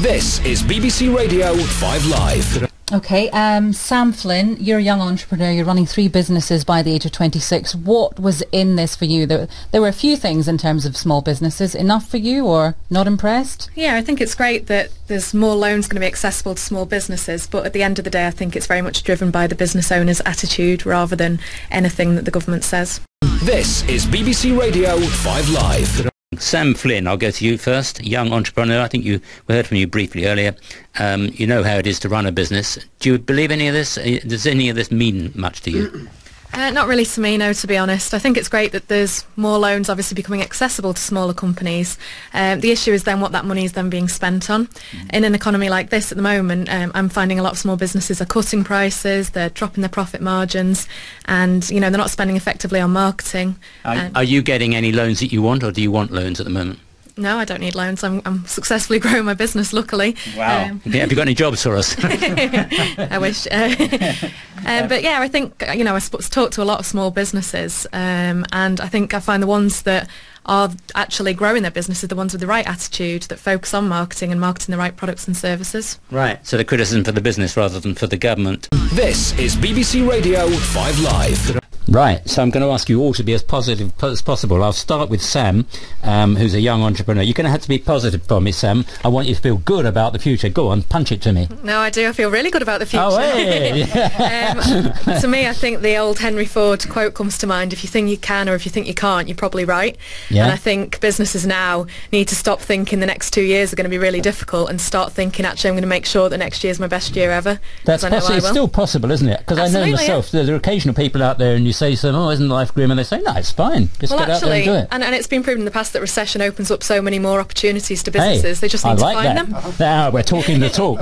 This is BBC Radio 5 Live. Okay, um, Sam Flynn, you're a young entrepreneur. You're running three businesses by the age of 26. What was in this for you? There, there were a few things in terms of small businesses. Enough for you or not impressed? Yeah, I think it's great that there's more loans going to be accessible to small businesses, but at the end of the day, I think it's very much driven by the business owner's attitude rather than anything that the government says. This is BBC Radio 5 Live. Sam Flynn, I'll go to you first. Young entrepreneur. I think you we heard from you briefly earlier. Um, you know how it is to run a business. Do you believe any of this? Uh, Does any of this mean much to you? Uh, not really to me, no, to be honest. I think it's great that there's more loans obviously becoming accessible to smaller companies. Um, the issue is then what that money is then being spent on. In an economy like this at the moment, um, I'm finding a lot of small businesses are cutting prices, they're dropping their profit margins, and you know they're not spending effectively on marketing. Are, And- are you getting any loans that you want, or do you want loans at the moment? No, I don't need loans. I'm, I'm successfully growing my business, luckily. Um, Yeah, have you got any jobs for us? I wish. Uh, um, but yeah, I think uh, you know I sp- talk to a lot of small businesses, um, and I think I find the ones that are actually growing their businesses, the ones with the right attitude that focus on marketing and marketing the right products and services. right. So the criticism for the business rather than for the government. This is BBC Radio 5 Live. Right, so I'm going to ask you all to be as positive as possible. I'll start with Sam, um, who's a young entrepreneur. You're going to have to be positive for me, Sam. I want you to feel good about the future. Go on, punch it to me. No, I do. I feel really good about the future. Oh, hey! um, to me, I think the old Henry Ford quote comes to mind. If you think you can or if you think you can't, you're probably right. Yeah. And I think businesses now need to stop thinking the next two years are going to be really difficult and start thinking, actually, I'm going to make sure that next year is my best year ever. That's possible. It's still possible, isn't it? Because I know myself, there are occasional people out there, and you say to them, "Oh, isn't life grim?" And they say, "No, it's fine. Just well, get out there and do it." and, and it's been proven in the past that recession opens up so many more opportunities to businesses. Hey, they just I need like to find that. them. Now we're talking the talk.